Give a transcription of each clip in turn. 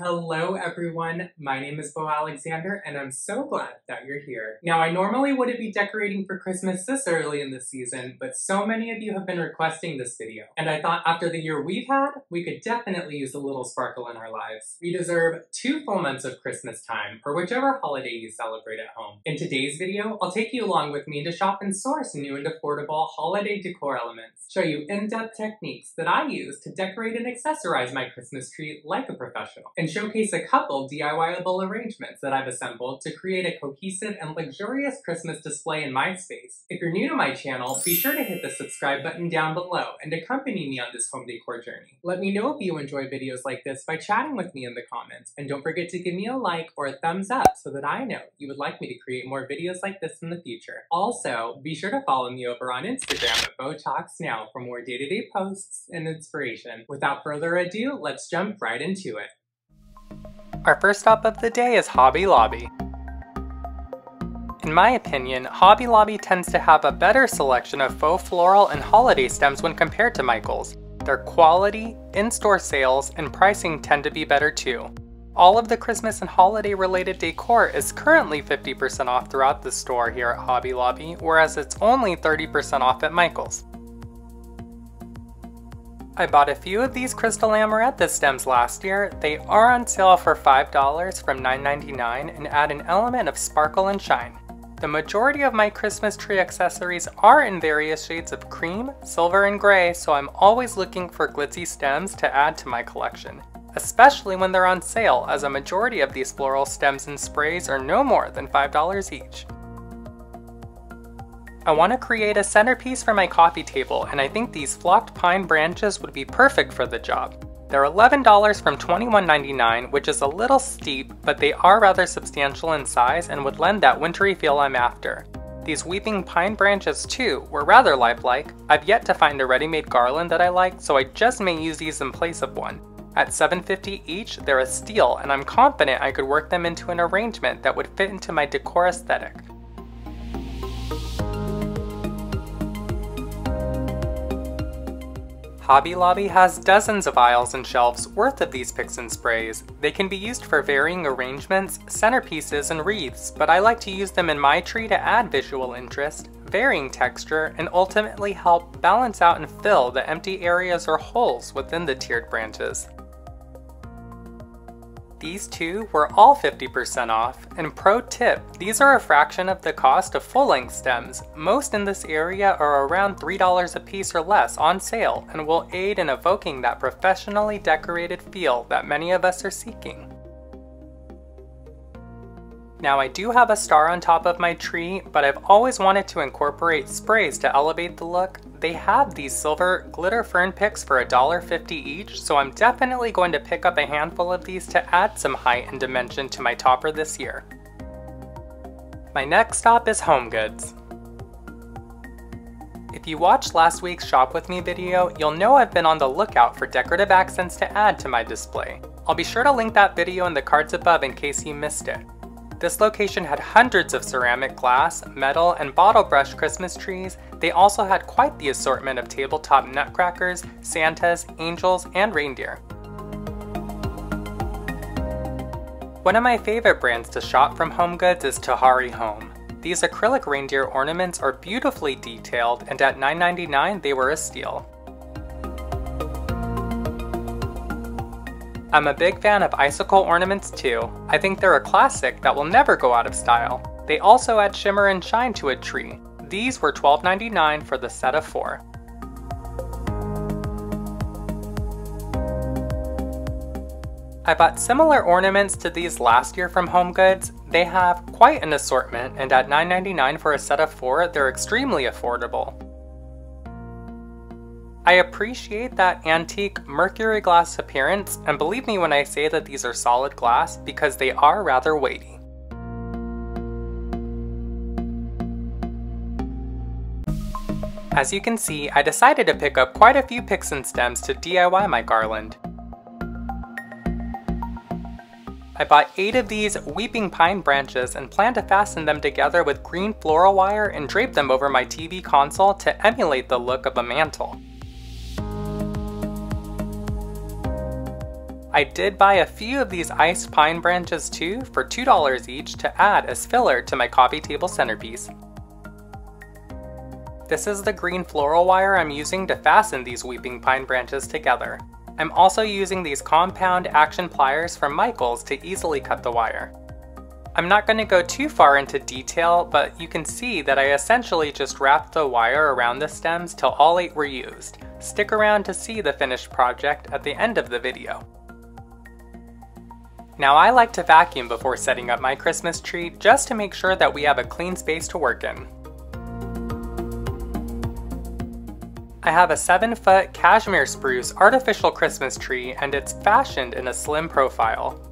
Hello everyone, my name is Beau Alexander and I'm so glad that you're here. Now I normally wouldn't be decorating for Christmas this early in the season, but so many of you have been requesting this video. And I thought after the year we've had, we could definitely use a little sparkle in our lives. We deserve two full months of Christmas time, or whichever holiday you celebrate at home. In today's video, I'll take you along with me to shop and source new and affordable holiday decor elements, show you in-depth techniques that I use to decorate and accessorize my Christmas tree like a professional, and showcase a couple DIYable arrangements that I've assembled to create a cohesive and luxurious Christmas display in my space. If you're new to my channel, be sure to hit the subscribe button down below and accompany me on this home decor journey. Let me know if you enjoy videos like this by chatting with me in the comments, and don't forget to give me a like or a thumbs up so that I know you would like me to create more videos like this in the future. Also, be sure to follow me over on Instagram at Beau Talks Now for more day-to-day -day posts and inspiration. Without further ado, let's jump right into it. Our first stop of the day is Hobby Lobby. In my opinion, Hobby Lobby tends to have a better selection of faux floral and holiday stems when compared to Michaels. Their quality, in-store sales, and pricing tend to be better too. All of the Christmas and holiday related decor is currently 50% off throughout the store here at Hobby Lobby, whereas it's only 30% off at Michaels. I bought a few of these Crystal Amaranthus stems last year. They are on sale for $5 from $9.99 and add an element of sparkle and shine. The majority of my Christmas tree accessories are in various shades of cream, silver, and gray, so I'm always looking for glitzy stems to add to my collection, especially when they're on sale as a majority of these floral stems and sprays are no more than $5 each. I want to create a centerpiece for my coffee table and I think these flocked pine branches would be perfect for the job. They're $11 from $21.99, which is a little steep, but they are rather substantial in size and would lend that wintry feel I'm after. These weeping pine branches too were rather lifelike. I've yet to find a ready-made garland that I like, so I just may use these in place of one. At $7.50 each, they're a steal, and I'm confident I could work them into an arrangement that would fit into my decor aesthetic. Hobby Lobby has dozens of aisles and shelves worth of these picks and sprays. They can be used for varying arrangements, centerpieces, and wreaths, but I like to use them in my tree to add visual interest, varying texture, and ultimately help balance out and fill the empty areas or holes within the tiered branches. These two were all 50% off, and pro tip, these are a fraction of the cost of full-length stems. Most in this area are around $3 a piece or less on sale and will aid in evoking that professionally decorated feel that many of us are seeking. Now I do have a star on top of my tree, but I've always wanted to incorporate sprays to elevate the look. They have these silver glitter fern picks for $1.50 each, so I'm definitely going to pick up a handful of these to add some height and dimension to my topper this year. My next stop is Home Goods. If you watched last week's Shop With Me video, you'll know I've been on the lookout for decorative accents to add to my display. I'll be sure to link that video in the cards above in case you missed it. This location had hundreds of ceramic glass, metal, and bottle brush Christmas trees. They also had quite the assortment of tabletop nutcrackers, Santas, angels, and reindeer. One of my favorite brands to shop from Home Goods is Tahari Home. These acrylic reindeer ornaments are beautifully detailed and at $9.99 they were a steal. I'm a big fan of icicle ornaments too. I think they're a classic that will never go out of style. They also add shimmer and shine to a tree. These were $12.99 for the set of four. I bought similar ornaments to these last year from HomeGoods. They have quite an assortment and at $9.99 for a set of four, they're extremely affordable. I appreciate that antique mercury glass appearance, and believe me when I say that these are solid glass because they are rather weighty. As you can see, I decided to pick up quite a few picks and stems to DIY my garland. I bought 8 of these weeping pine branches and plan to fasten them together with green floral wire and drape them over my TV console to emulate the look of a mantle. I did buy a few of these iced pine branches too for $2 each to add as filler to my coffee table centerpiece. This is the green floral wire I'm using to fasten these weeping pine branches together. I'm also using these compound action pliers from Michaels to easily cut the wire. I'm not going to go too far into detail, but you can see that I essentially just wrapped the wire around the stems till all eight were used. Stick around to see the finished project at the end of the video. Now I like to vacuum before setting up my Christmas tree just to make sure that we have a clean space to work in. I have a 7 foot cashmere spruce artificial Christmas tree and it's fashioned in a slim profile.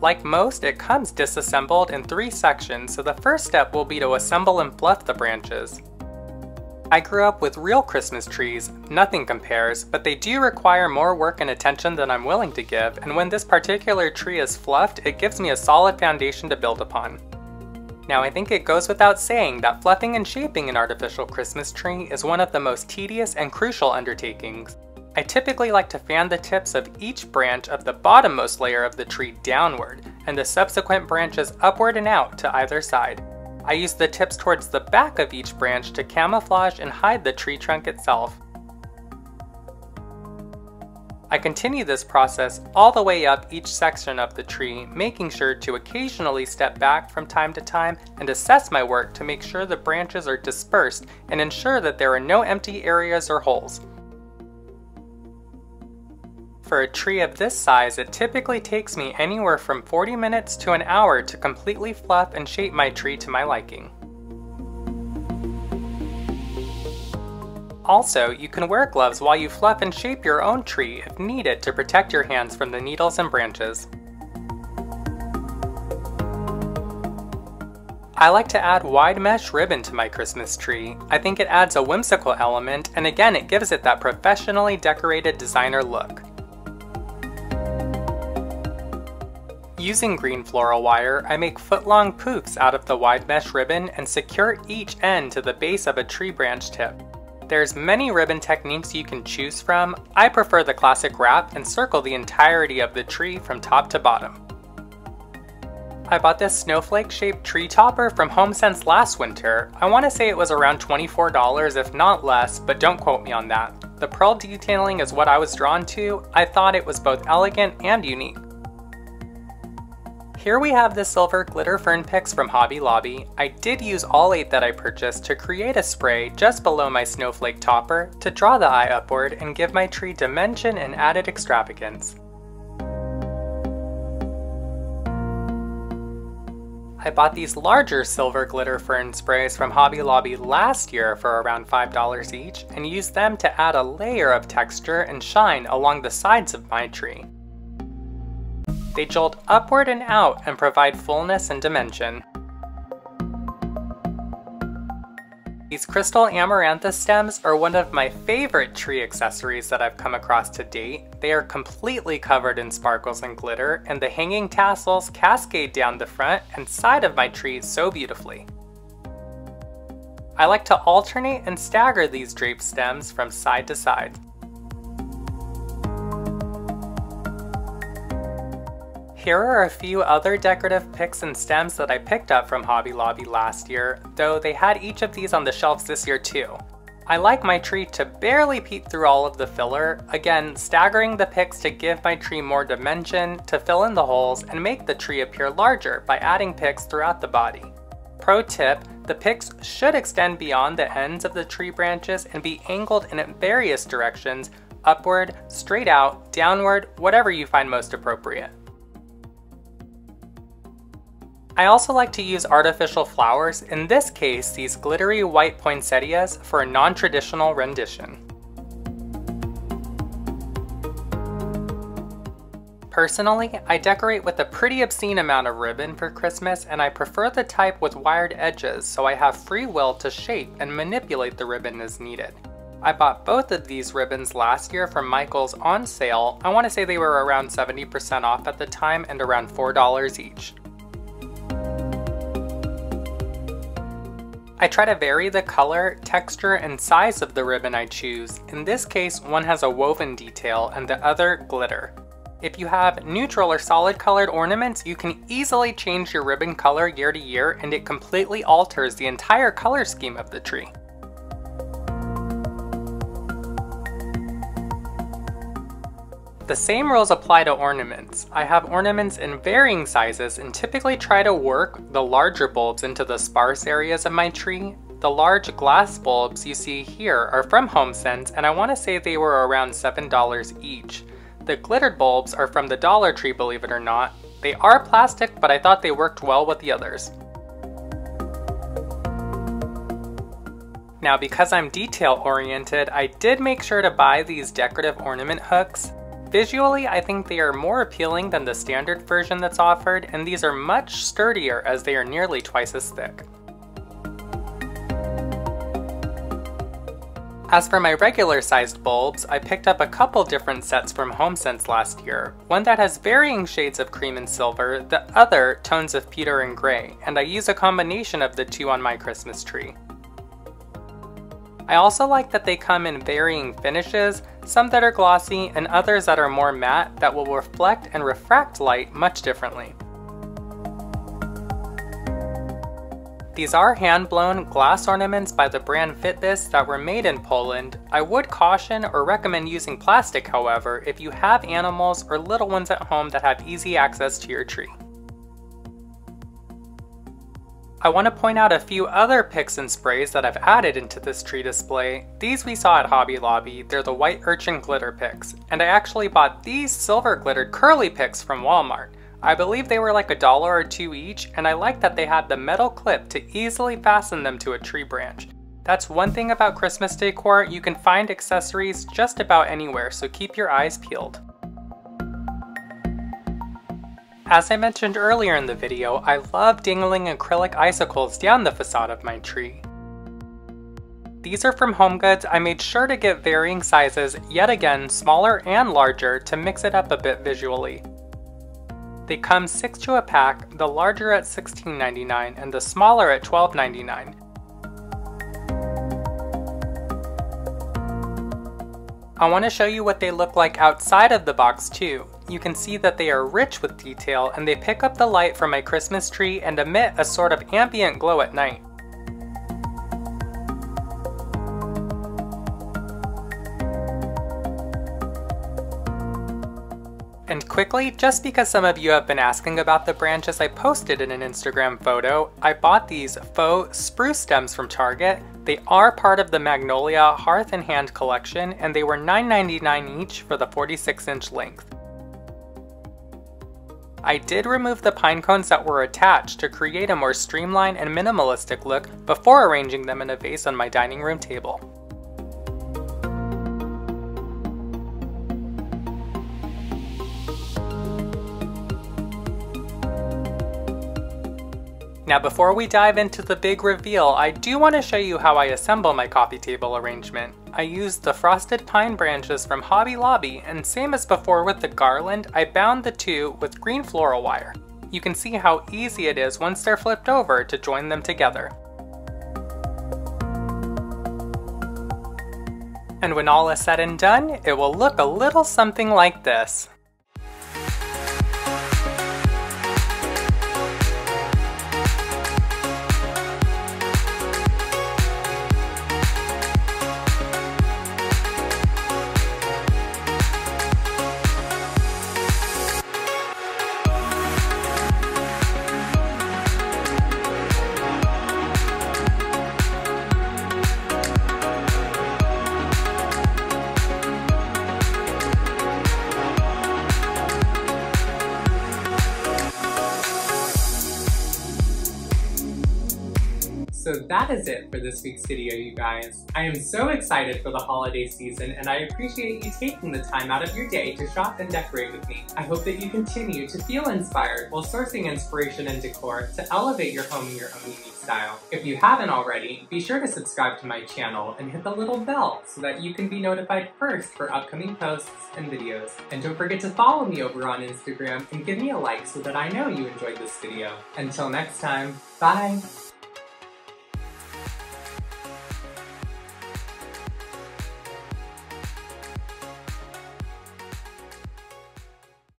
Like most, it comes disassembled in three sections, so the first step will be to assemble and fluff the branches. I grew up with real Christmas trees, nothing compares, but they do require more work and attention than I'm willing to give, and when this particular tree is fluffed, it gives me a solid foundation to build upon. Now I think it goes without saying that fluffing and shaping an artificial Christmas tree is one of the most tedious and crucial undertakings. I typically like to fan the tips of each branch of the bottommost layer of the tree downward, and the subsequent branches upward and out to either side. I use the tips towards the back of each branch to camouflage and hide the tree trunk itself. I continue this process all the way up each section of the tree, making sure to occasionally step back from time to time and assess my work to make sure the branches are dispersed and ensure that there are no empty areas or holes. For a tree of this size, it typically takes me anywhere from 40 minutes to an hour to completely fluff and shape my tree to my liking. Also, you can wear gloves while you fluff and shape your own tree if needed to protect your hands from the needles and branches. I like to add wide mesh ribbon to my Christmas tree. I think it adds a whimsical element and again it gives it that professionally decorated designer look. Using green floral wire, I make foot-long poofs out of the wide mesh ribbon and secure each end to the base of a tree branch tip. There's many ribbon techniques you can choose from. I prefer the classic wrap and circle the entirety of the tree from top to bottom. I bought this snowflake shaped tree topper from HomeSense last winter. I want to say it was around $24 if not less, but don't quote me on that. The pearl detailing is what I was drawn to. I thought it was both elegant and unique. Here we have the silver glitter fern picks from Hobby Lobby. I did use all 8 that I purchased to create a spray just below my snowflake topper to draw the eye upward and give my tree dimension and added extravagance. I bought these larger silver glitter fern sprays from Hobby Lobby last year for around $5 each and used them to add a layer of texture and shine along the sides of my tree. They jolt upward and out and provide fullness and dimension. These crystal amaranthus stems are one of my favorite tree accessories that I've come across to date. They are completely covered in sparkles and glitter, and the hanging tassels cascade down the front and side of my tree so beautifully. I like to alternate and stagger these draped stems from side to side. Here are a few other decorative picks and stems that I picked up from Hobby Lobby last year, though they had each of these on the shelves this year too. I like my tree to barely peek through all of the filler, again staggering the picks to give my tree more dimension, to fill in the holes, and make the tree appear larger by adding picks throughout the body. Pro tip, the picks should extend beyond the ends of the tree branches and be angled in various directions, upward, straight out, downward, whatever you find most appropriate. I also like to use artificial flowers, in this case these glittery white poinsettias for a non-traditional rendition. Personally, I decorate with a pretty obscene amount of ribbon for Christmas and I prefer the type with wired edges so I have free will to shape and manipulate the ribbon as needed. I bought both of these ribbons last year from Michaels on sale. I want to say they were around 70% off at the time and around $4 each. I try to vary the color, texture, and size of the ribbon I choose. In this case, one has a woven detail and the other glitter. If you have neutral or solid colored ornaments, you can easily change your ribbon color year to year and it completely alters the entire color scheme of the tree. The same rules apply to ornaments. I have ornaments in varying sizes and typically try to work the larger bulbs into the sparse areas of my tree. The large glass bulbs you see here are from HomeSense and I want to say they were around $7 each. The glittered bulbs are from the Dollar Tree, believe it or not. They are plastic, but I thought they worked well with the others. Now because I'm detail oriented, I did make sure to buy these decorative ornament hooks. Visually, I think they are more appealing than the standard version that's offered, and these are much sturdier as they are nearly twice as thick. As for my regular sized bulbs, I picked up a couple different sets from HomeSense last year, one that has varying shades of cream and silver, the other tones of pewter and gray, and I use a combination of the two on my Christmas tree. I also like that they come in varying finishes, some that are glossy and others that are more matte that will reflect and refract light much differently. These are hand-blown glass ornaments by the brand Fitbis that were made in Poland. I would caution or recommend using plastic, however, if you have animals or little ones at home that have easy access to your tree. I want to point out a few other picks and sprays that I've added into this tree display. These we saw at Hobby Lobby, they're the White Urchin Glitter Picks, and I actually bought these silver glittered curly picks from Walmart. I believe they were like a dollar or two each, and I like that they had the metal clip to easily fasten them to a tree branch. That's one thing about Christmas decor, you can find accessories just about anywhere, so keep your eyes peeled. As I mentioned earlier in the video, I love dangling acrylic icicles down the facade of my tree. These are from HomeGoods. I made sure to get varying sizes, yet again smaller and larger, to mix it up a bit visually. They come 6 to a pack, the larger at $16.99 and the smaller at $12.99. I want to show you what they look like outside of the box too. You can see that they are rich with detail and they pick up the light from my Christmas tree and emit a sort of ambient glow at night. And quickly, just because some of you have been asking about the branches I posted in an Instagram photo, I bought these faux spruce stems from Target. They are part of the Magnolia Hearth and Hand collection, and they were $9.99 each for the 46 inch length. I did remove the pine cones that were attached to create a more streamlined and minimalistic look before arranging them in a vase on my dining room table. Now before we dive into the big reveal, I do want to show you how I assemble my coffee table arrangement. I used the frosted pine branches from Hobby Lobby, and same as before with the garland, I bound the two with green floral wire. You can see how easy it is once they're flipped over to join them together. And when all is said and done, it will look a little something like this. That is it for this week's video, you guys. I am so excited for the holiday season and I appreciate you taking the time out of your day to shop and decorate with me. I hope that you continue to feel inspired while sourcing inspiration and decor to elevate your home in your own unique style. If you haven't already, be sure to subscribe to my channel and hit the little bell so that you can be notified first for upcoming posts and videos. And don't forget to follow me over on Instagram and give me a like so that I know you enjoyed this video. Until next time, bye!